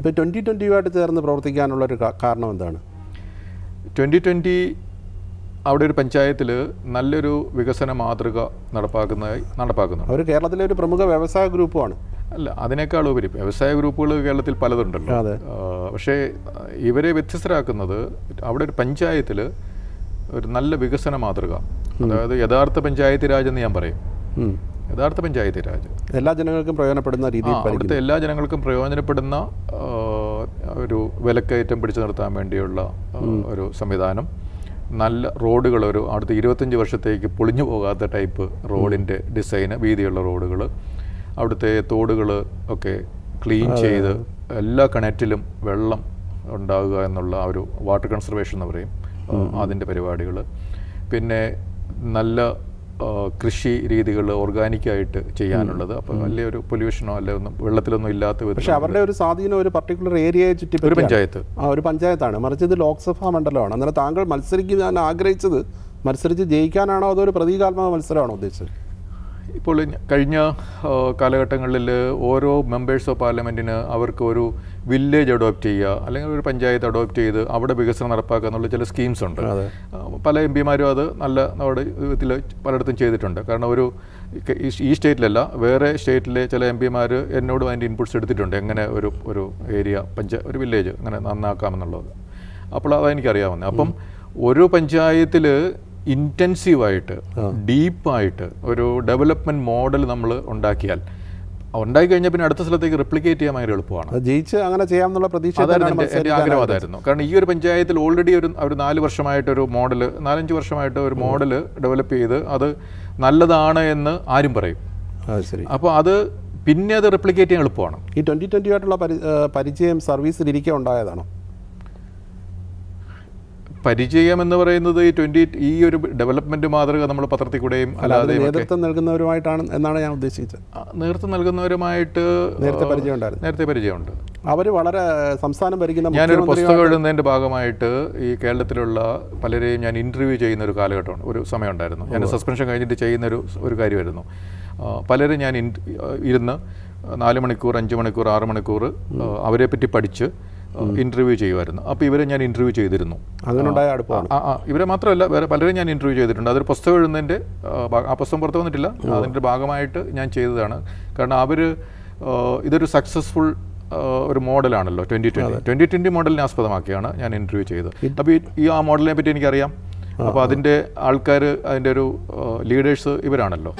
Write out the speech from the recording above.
ഇപ്പോൾ ട്വന്റി ട്വന്റിയുമായിട്ട് ചേർന്ന് പ്രവർത്തിക്കാനുള്ള ഒരു കാരണം എന്താണ്? ട്വന്റി ട്വന്റി അവിടെ ഒരു പഞ്ചായത്തിൽ നല്ലൊരു വികസന മാതൃക നടപ്പാക്കുന്നതായി നടപ്പാക്കുന്നു അവർ കേരളത്തിലെ ഒരു പ്രമുഖ വ്യവസായ ഗ്രൂപ്പുമാണ്. അല്ല അതിനേക്കാൾ ഉപരി വ്യവസായ ഗ്രൂപ്പുകൾ കേരളത്തിൽ പലതുണ്ടല്ലോ. അതെ. പക്ഷേ ഇവരെ വ്യത്യസ്തരാക്കുന്നത് അവിടെ ഒരു പഞ്ചായത്തിൽ ഒരു നല്ല വികസന മാതൃക. അതായത് യഥാർത്ഥ പഞ്ചായത്ത് രാജ് എന്ന് ഞാൻ പറയും. യഥാർത്ഥ പഞ്ചായത്തി രാജ്. എല്ലാ ജനങ്ങൾക്കും പ്രയോജനപ്പെടുന്ന രീതിയിൽ അവിടുത്തെ എല്ലാ ജനങ്ങൾക്കും പ്രയോജനപ്പെടുന്ന ഒരു വിലക്കയറ്റം പിടിച്ചു നിർത്താൻ വേണ്ടിയുള്ള ഒരു സംവിധാനം. നല്ല റോഡുകൾ ഒരു അടുത്ത ഇരുപത്തഞ്ച് വർഷത്തേക്ക് പൊളിഞ്ഞു പോകാത്ത ടൈപ്പ് റോഡിന്റെ ഡിസൈന് വീതിയുള്ള റോഡുകൾ അവിടുത്തെ തോടുകൾ ഒക്കെ ക്ലീൻ ചെയ്ത് എല്ലാ കിണറ്റിലും വെള്ളം ഉണ്ടാകുക എന്നുള്ള ആ ഒരു വാട്ടർ കൺസർവേഷൻ എന്ന് പറയും അതിന്റെ പരിപാടികൾ പിന്നെ നല്ല കൃഷി രീതികൾ ഓർഗാനിക്കായിട്ട് ചെയ്യാനുള്ളത്. അപ്പോൾ വലിയൊരു പൊല്യൂഷനോ അല്ലെ ഒന്നും വെള്ളത്തിലൊന്നും ഇല്ലാത്ത പക്ഷേ അവരുടെ ഒരു സ്വാധീനം ഒരു പർട്ടിക്കുലർ ഏരിയയെ ചുറ്റി ഒരു പഞ്ചായത്ത്. ആ ഒരു പഞ്ചായത്താണ്. മറിച്ച് ഇത് ലോക്സഭാ മണ്ഡലമാണ്. അന്നേരം താങ്കൾ മത്സരിക്കാൻ ആഗ്രഹിച്ചത് മത്സരിച്ച് ജയിക്കാനാണോ അതോ ഒരു പ്രതീകാത്മക മത്സരമാണോ ഉദ്ദേശിച്ചത്? ഇപ്പോൾ കഴിഞ്ഞ കാലഘട്ടങ്ങളിൽ ഓരോ മെമ്പേഴ്സ് ഓഫ് പാർലമെന്റിന് അവർക്ക് ഒരു വില്ലേജ് അഡോപ്റ്റ് ചെയ്യുക അല്ലെങ്കിൽ ഒരു പഞ്ചായത്ത് അഡോപ്റ്റ് ചെയ്ത് അവിടെ വികസനം നടപ്പാക്കുക എന്നുള്ള ചില സ്കീംസ് ഉണ്ട്. പല എം പിമാരും അത് നല്ല നമ്മുടെ ഇതിൽ പലയിടത്തും ചെയ്തിട്ടുണ്ട്. കാരണം ഒരു ഈ സ്റ്റേറ്റിലല്ല വേറെ സ്റ്റേറ്റിലെ ചില എം പിമാർ എന്നോട് അതിന്റെ ഇൻപുട്സ് എടുത്തിട്ടുണ്ട്. എങ്ങനെ ഒരു ഒരു ഏരിയ പഞ്ചായ ഒരു വില്ലേജ് അങ്ങനെ നന്നാക്കാമെന്നുള്ളത്. അപ്പോൾ അതെനിക്കറിയാവുന്നത് അപ്പം ഒരു പഞ്ചായത്തിൽ ഇന്റൻസീവായിട്ട് ഡീപ്പായിട്ട് ഒരു ഡെവലപ്മെന്റ് മോഡൽ നമ്മൾ ഉണ്ടാക്കിയാൽ ഉണ്ടായി കഴിഞ്ഞാൽ പിന്നെ അടുത്ത സ്ഥലത്തേക്ക് റിപ്ലിക്കേറ്റ് ചെയ്യാൻ ഭയങ്കര എളുപ്പമാണ്. ജയിച്ച് അങ്ങനെ ചെയ്യാമെന്നുള്ള പ്രതീക്ഷ ആഗ്രഹമായിരുന്നു എന്റെ എന്റെ ആഗ്രഹം അതായിരുന്നു കാരണം ഈ ഒരു പഞ്ചായത്തിൽ ഓൾറെഡി ഒരു ഒരു നാല് വർഷമായിട്ട് ഒരു മോഡൽ നാലഞ്ച് വർഷമായിട്ട് ഒരു മോഡൽ ഡെവലപ്പ് ചെയ്ത് അത് നല്ലതാണ് എന്ന് ആരും പറയും. അപ്പോൾ അത് പിന്നെ അത് റിപ്ലിക്കേറ്റ് ചെയ്യാൻ എളുപ്പമാണ്. ഈ ട്വന്റി ട്വന്റി ആയിട്ടുള്ള പരിചയം സർവീസിൽ ഇരിക്കുക ഉണ്ടായതാണോ? പരിചയം എന്ന് പറയുന്നത് ഈ ട്വന്റി ഈ ഒരു ഡെവലപ്മെന്റ് മാതൃക നമ്മൾ പത്രത്തിൽ കൂടെയും അല്ലാതെ നേതൃത്വം നൽകുന്നവരുമായിട്ടാണ് എന്നാണ് ഞാൻ ഉദ്ദേശിച്ചത്. നേതൃത്വം നൽകുന്നവരുമായിട്ട് നേരത്തെ പരിചയമുണ്ടായിരുന്നു. നേരത്തെ പരിചയമുണ്ട്. അവർ വളരെ സംസ്ഥാനം ഭരിക്കുന്ന ഞാനൊരു പുസ്തകം എഴുതുന്നതിന്റെ ഭാഗമായിട്ട് ഈ കേരളത്തിലുള്ള പലരെയും ഞാൻ ഇന്റർവ്യൂ ചെയ്യുന്ന ഒരു കാലഘട്ടമാണ് ഒരു സമയമുണ്ടായിരുന്നു. ഞാൻ സസ്പെൻഷൻ കഴിഞ്ഞിട്ട് ചെയ്യുന്ന ഒരു ഒരു കാര്യമായിരുന്നു പലരും ഞാൻ ഇരുന്ന് നാല് മണിക്കൂർ അഞ്ച് മണിക്കൂർ ആറ് മണിക്കൂർ അവരെ പറ്റി പഠിച്ച് ഇന്റർവ്യൂ ചെയ്യുമായിരുന്നു. അപ്പോൾ ഇവരെ ഞാൻ ഇന്റർവ്യൂ ചെയ്തിരുന്നു. അങ്ങനെ അടുപ്പം അടുപ്പമാണ്. ആ ആ ഇവരെ മാത്രമല്ല വേറെ പലരെയും ഞാൻ ഇന്റർവ്യൂ ചെയ്തിട്ടുണ്ട്. അതൊരു പുസ്തകം എഴുതുന്നതിന്റെ ആ, പുസ്തകം പുറത്ത് വന്നിട്ടില്ല. അതിന്റെ ഭാഗമായിട്ട് ഞാൻ ചെയ്തതാണ്. കാരണം അവർ ഇതൊരു സക്സസ്ഫുൾ ഒരു മോഡലാണല്ലോ ട്വന്റി ട്വന്റി ട്വന്റി ട്വന്റി മോഡലിനെ ആസ്പദമാക്കിയാണ് ഞാൻ ഇന്റർവ്യൂ ചെയ്തത്. അപ്പോൾ ഈ- ഈ ആ മോഡലിനെ പറ്റി എനിക്കറിയാം. അപ്പോൾ അതിന്റെ ആൾക്കാർ അതിന്റെ ഒരു ലീഡേഴ്സ് ഇവരാണല്ലോ.